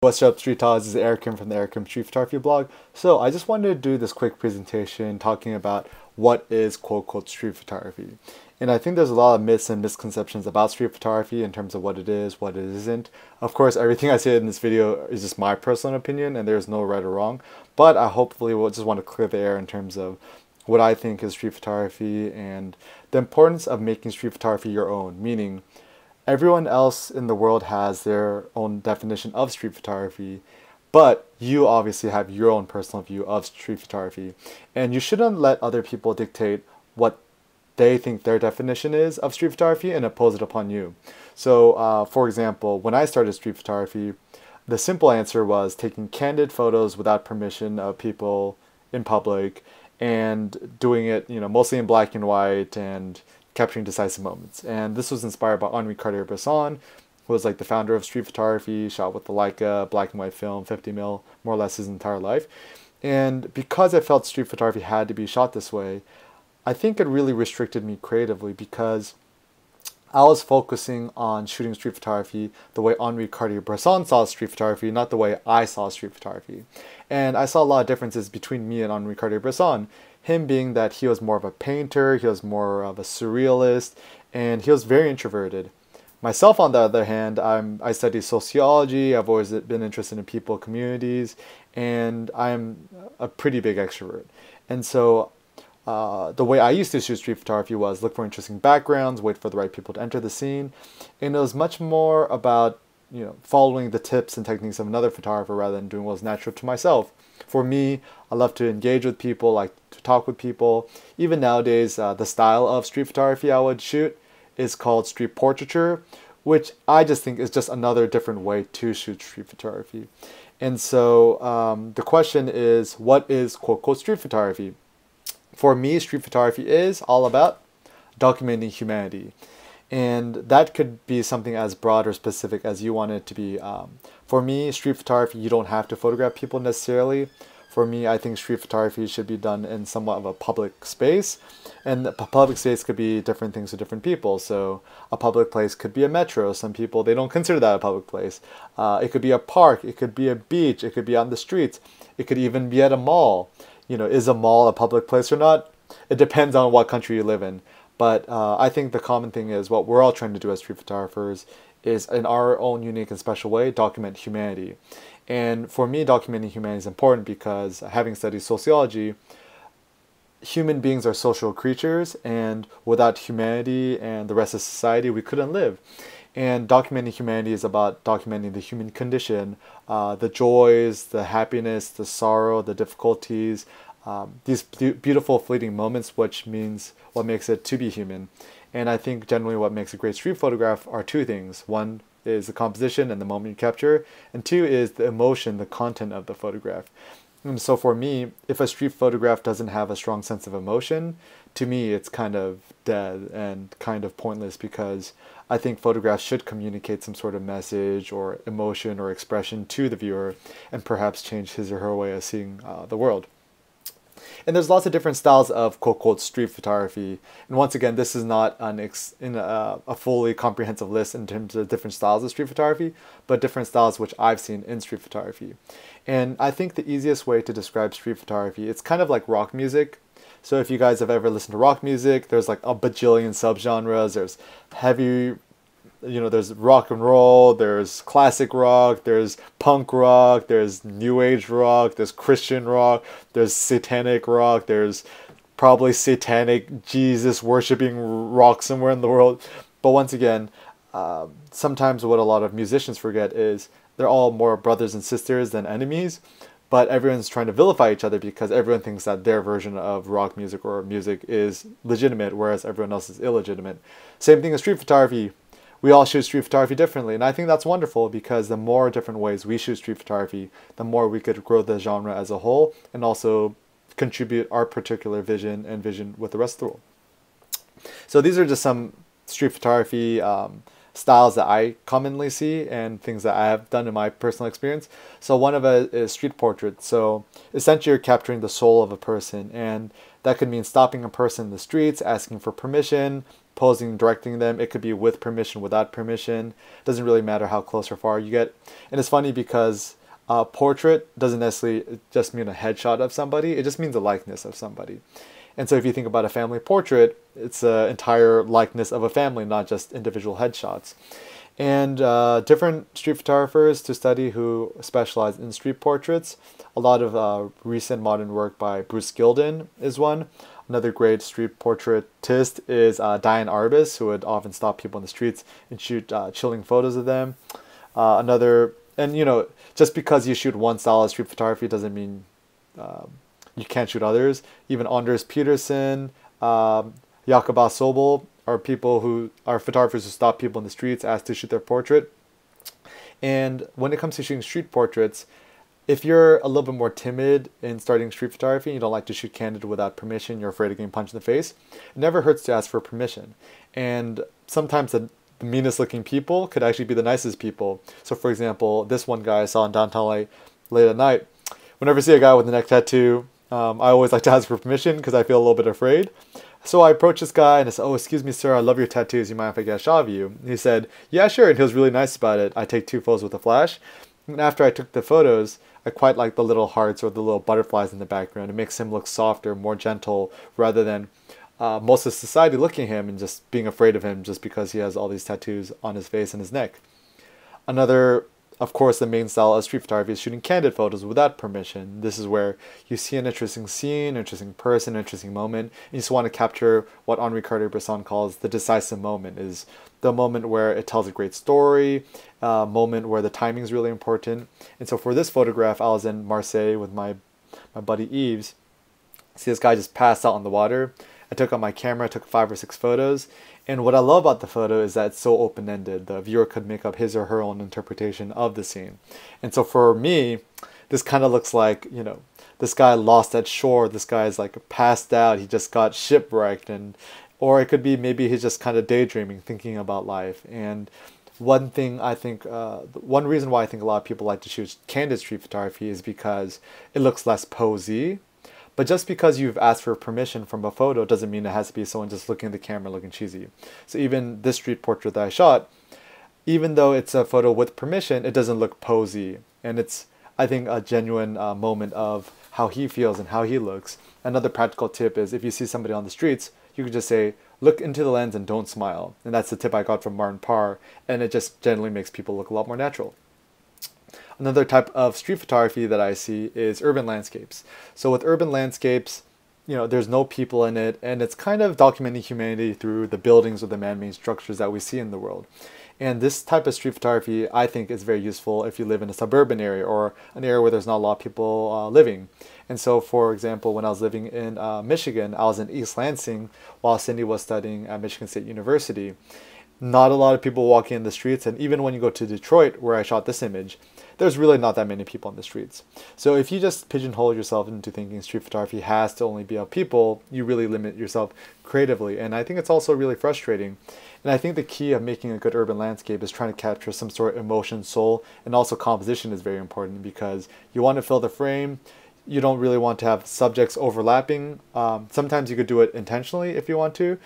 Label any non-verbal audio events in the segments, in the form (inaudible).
What's up Street Talks, this is Eric Kim from the Eric Erikim Street Photography blog. So I just wanted to do this quick presentation talking about what is quote unquote street photography. And I think there's a lot of myths and misconceptions about street photography in terms of what it is, what it isn't. Of course, everything (laughs) I say in this video is just my personal opinion and there's no right or wrong. But I hopefully will just want to clear the air in terms of what I think is street photography and the importance of making street photography your own, meaning everyone else in the world has their own definition of street photography, but you obviously have your own personal view of street photography. And you shouldn't let other people dictate what they think their definition is of street photography and impose it upon you. So, uh, for example, when I started street photography, the simple answer was taking candid photos without permission of people in public and doing it, you know, mostly in black and white and capturing decisive moments. And this was inspired by Henri Cartier-Bresson, who was like the founder of street photography, shot with the Leica black and white film, 50 mil, more or less his entire life. And because I felt street photography had to be shot this way, I think it really restricted me creatively because I was focusing on shooting street photography the way Henri Cartier-Bresson saw street photography, not the way I saw street photography. And I saw a lot of differences between me and Henri Cartier-Bresson him being that he was more of a painter, he was more of a surrealist, and he was very introverted. Myself, on the other hand, I'm, I study sociology, I've always been interested in people, communities, and I'm a pretty big extrovert. And so uh, the way I used to shoot street photography was look for interesting backgrounds, wait for the right people to enter the scene, and it was much more about you know following the tips and techniques of another photographer rather than doing what's natural to myself. For me, I love to engage with people, like to talk with people. Even nowadays, uh, the style of street photography I would shoot is called street portraiture, which I just think is just another different way to shoot street photography. And so um, the question is, what is quote unquote street photography? For me, street photography is all about documenting humanity. And that could be something as broad or specific as you want it to be. Um, for me, street photography, you don't have to photograph people necessarily. For me, I think street photography should be done in somewhat of a public space. And public space could be different things to different people. So a public place could be a metro. Some people, they don't consider that a public place. Uh, it could be a park. It could be a beach. It could be on the streets. It could even be at a mall. You know, is a mall a public place or not? It depends on what country you live in. But uh, I think the common thing is what we're all trying to do as street photographers is in our own unique and special way document humanity. And for me, documenting humanity is important because having studied sociology, human beings are social creatures, and without humanity and the rest of society, we couldn't live. And documenting humanity is about documenting the human condition, uh, the joys, the happiness, the sorrow, the difficulties, um, these beautiful fleeting moments, which means what makes it to be human. And I think generally what makes a great street photograph are two things. One is the composition and the moment you capture, and two is the emotion, the content of the photograph. And so for me, if a street photograph doesn't have a strong sense of emotion, to me it's kind of dead and kind of pointless because I think photographs should communicate some sort of message or emotion or expression to the viewer and perhaps change his or her way of seeing uh, the world. And there's lots of different styles of quote quote street photography. And once again, this is not an ex, in a, a fully comprehensive list in terms of different styles of street photography, but different styles which I've seen in street photography. And I think the easiest way to describe street photography, it's kind of like rock music. So if you guys have ever listened to rock music, there's like a bajillion subgenres. There's heavy you know there's rock and roll there's classic rock there's punk rock there's new age rock there's christian rock there's satanic rock there's probably satanic jesus worshiping rock somewhere in the world. But once again uh, sometimes what a lot of musicians forget is they're all more brothers and sisters than enemies but everyone's trying to vilify each other because everyone thinks that their version of rock music or music is legitimate whereas everyone else is illegitimate. Same thing as street photography we all shoot street photography differently. And I think that's wonderful because the more different ways we shoot street photography, the more we could grow the genre as a whole and also contribute our particular vision and vision with the rest of the world. So these are just some street photography um, styles that I commonly see and things that I have done in my personal experience. So one of it is street portrait. So essentially you're capturing the soul of a person and that could mean stopping a person in the streets, asking for permission, posing, directing them. It could be with permission, without permission. It Doesn't really matter how close or far you get. And it's funny because uh, portrait doesn't necessarily just mean a headshot of somebody. It just means a likeness of somebody. And so if you think about a family portrait, it's an entire likeness of a family, not just individual headshots. And uh, different street photographers to study who specialize in street portraits. A lot of uh, recent modern work by Bruce Gilden is one. Another great street portraitist is uh, Diane Arbus, who would often stop people in the streets and shoot uh, chilling photos of them. Uh, another, and you know, just because you shoot one style of street photography doesn't mean um, you can't shoot others. Even Anders Petersen, um, Jacob Sobol are people who are photographers who stop people in the streets, asked to shoot their portrait. And when it comes to shooting street portraits, if you're a little bit more timid in starting street photography, and you don't like to shoot candid without permission, you're afraid of getting punched in the face, it never hurts to ask for permission. And sometimes the, the meanest looking people could actually be the nicest people. So, for example, this one guy I saw in downtown LA late at night. Whenever I see a guy with a neck tattoo, um, I always like to (laughs) ask for permission because I feel a little bit afraid. So I approached this guy and I said, Oh, excuse me, sir, I love your tattoos. You mind if I get a shot of you? And he said, Yeah, sure. And he was really nice about it. I take two photos with a flash. And after I took the photos, I quite like the little hearts or the little butterflies in the background. It makes him look softer, more gentle, rather than uh, most of society looking at him and just being afraid of him just because he has all these tattoos on his face and his neck. Another of course, the main style of street photography is shooting candid photos without permission. This is where you see an interesting scene, interesting person, interesting moment, and you just want to capture what Henri Cartier-Bresson calls the decisive moment, is the moment where it tells a great story, a moment where the timing is really important. And so for this photograph, I was in Marseille with my, my buddy Yves. See this guy just passed out on the water. I took out my camera, took five or six photos, and what I love about the photo is that it's so open ended. The viewer could make up his or her own interpretation of the scene. And so for me, this kind of looks like, you know, this guy lost at shore, this guy is like passed out, he just got shipwrecked and or it could be maybe he's just kind of daydreaming, thinking about life. And one thing I think, uh, one reason why I think a lot of people like to shoot candid street photography is because it looks less posy but just because you've asked for permission from a photo doesn't mean it has to be someone just looking at the camera looking cheesy. So even this street portrait that I shot, even though it's a photo with permission, it doesn't look posy. And it's, I think, a genuine uh, moment of how he feels and how he looks. Another practical tip is if you see somebody on the streets, you can just say, look into the lens and don't smile. And that's the tip I got from Martin Parr. And it just generally makes people look a lot more natural. Another type of street photography that I see is urban landscapes. So with urban landscapes, you know, there's no people in it, and it's kind of documenting humanity through the buildings or the man-made structures that we see in the world. And this type of street photography, I think, is very useful if you live in a suburban area or an area where there's not a lot of people uh, living. And so, for example, when I was living in uh, Michigan, I was in East Lansing while Cindy was studying at Michigan State University. Not a lot of people walking in the streets, and even when you go to Detroit, where I shot this image, there's really not that many people on the streets. So if you just pigeonhole yourself into thinking street photography has to only be of people, you really limit yourself creatively. And I think it's also really frustrating. And I think the key of making a good urban landscape is trying to capture some sort of emotion, soul, and also composition is very important because you want to fill the frame. You don't really want to have subjects overlapping. Um, sometimes you could do it intentionally if you want to,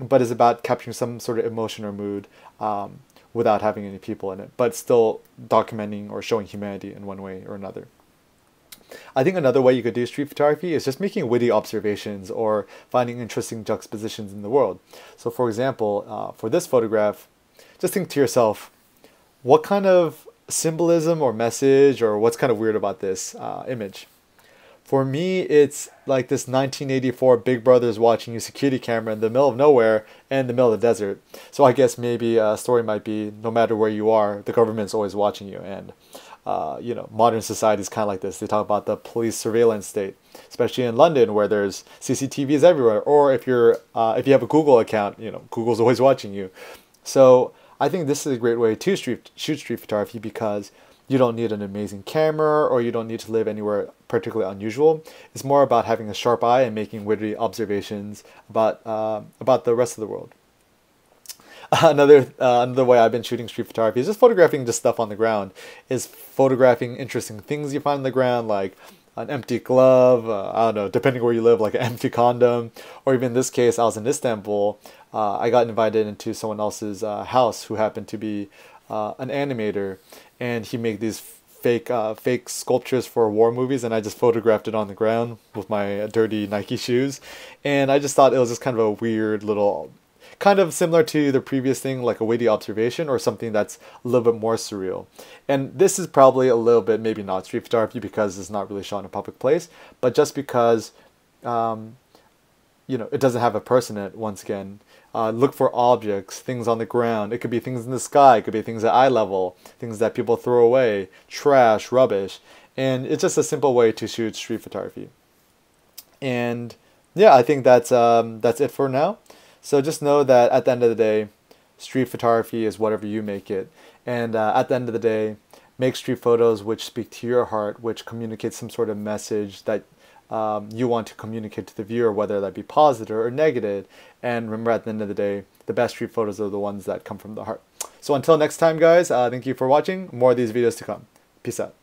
but it's about capturing some sort of emotion or mood. Um, without having any people in it, but still documenting or showing humanity in one way or another. I think another way you could do street photography is just making witty observations or finding interesting juxtapositions in the world. So, for example, uh, for this photograph, just think to yourself, what kind of symbolism or message or what's kind of weird about this uh, image? For me, it's like this 1984 Big Brother's watching you security camera in the middle of nowhere and the middle of the desert. So I guess maybe a story might be no matter where you are, the government's always watching you. And, uh, you know, modern society is kind of like this. They talk about the police surveillance state, especially in London where there's CCTVs everywhere. Or if you're, uh, if you have a Google account, you know, Google's (laughs) always watching you. So I think this is a great way to street, shoot street photography because you don't need an amazing camera or you don't need to live anywhere particularly unusual. It's more about having a sharp eye and making witty observations about uh, about the rest of the world. (laughs) another uh, another way I've been shooting street photography is just photographing just stuff on the ground. Is photographing interesting things you find on the ground, like an empty glove, uh, I don't know, depending where you live, like an empty condom, or even in this case, I was in Istanbul. Uh, I got invited into someone else's uh, house who happened to be uh, an animator, and he made these fake uh, fake sculptures for war movies, and I just photographed it on the ground with my dirty Nike shoes, and I just thought it was just kind of a weird little kind of similar to the previous thing, like a witty observation or something that's a little bit more surreal. And this is probably a little bit maybe not street photography because it's not really shot in a public place, but just because, um, you know, it doesn't have a person in it. Once again, uh, look for objects, things on the ground. It could be things in the sky. It could be things at eye level, things that people throw away, trash, rubbish, and it's just a simple way to shoot street photography. And yeah, I think that's um, that's it for now. So just know that at the end of the day, street photography is whatever you make it. And uh, at the end of the day, make street photos which speak to your heart, which communicate some sort of message that um, you want to communicate to the viewer, whether that be positive or negative. And remember, at the end of the day, the best street photos are the ones that come from the heart. So until next time, guys, uh, thank you for watching. More of these videos to come. Peace out.